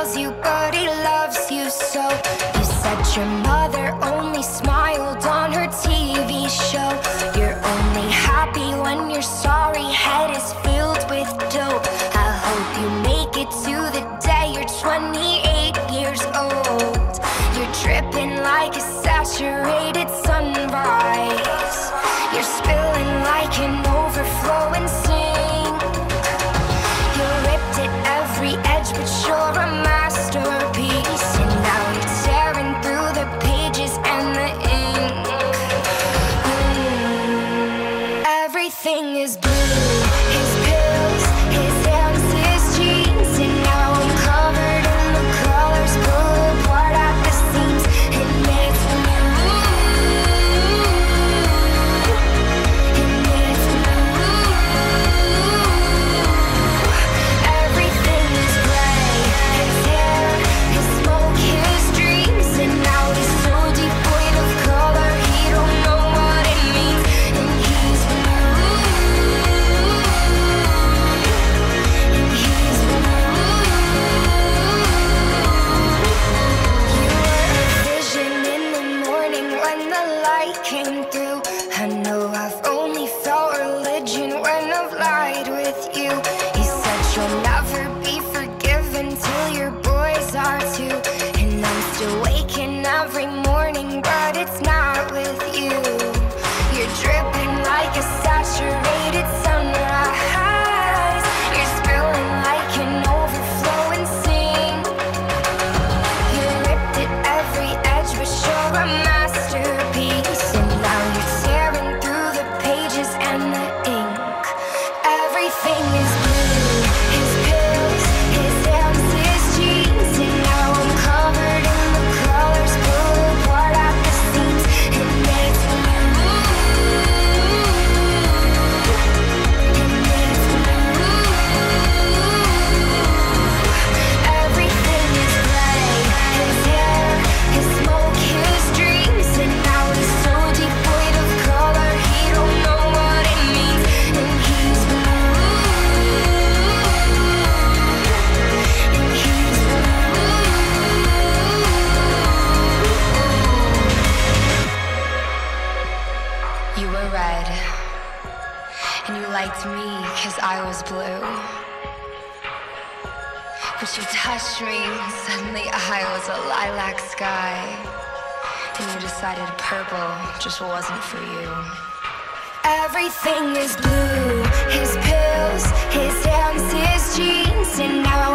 tells you, but he loves you so. You said your mind. everything is blue religion when I've lied with you. kissed me cause I was blue. But you touched me, suddenly I was a lilac sky. And you decided purple just wasn't for you. Everything is blue, his pills, his hands, his jeans, and now I